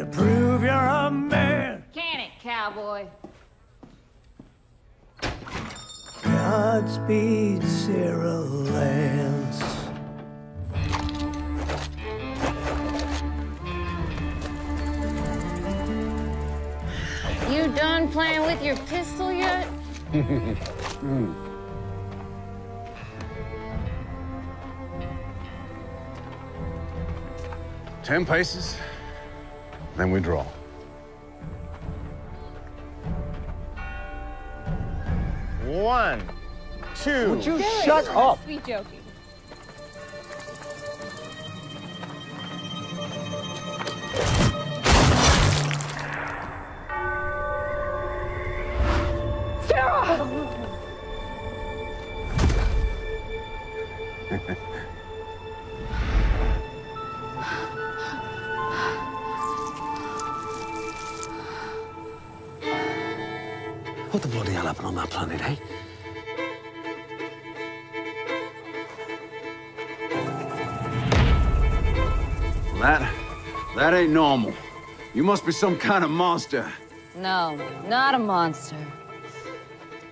to prove you're a man. Can it, cowboy? Godspeed, Sara Lance. You done playing with your pistol yet? Ten paces, then we draw. One, two. Would you shut up? Be joking. What the bloody hell happened on that planet, eh? That, that ain't normal. You must be some kind of monster. No, not a monster.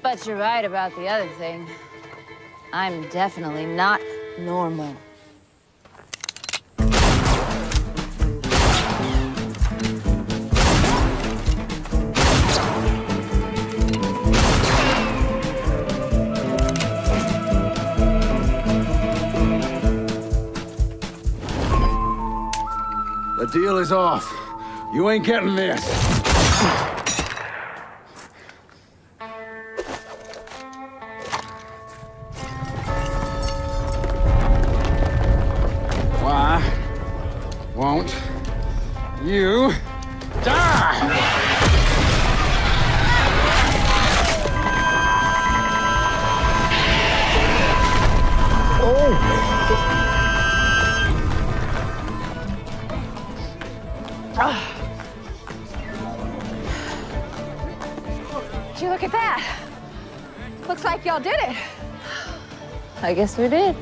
But you're right about the other thing. I'm definitely not normal. The deal is off. You ain't getting this. Why won't you die? Oh, Would you look at that? Looks like y'all did it. I guess we did.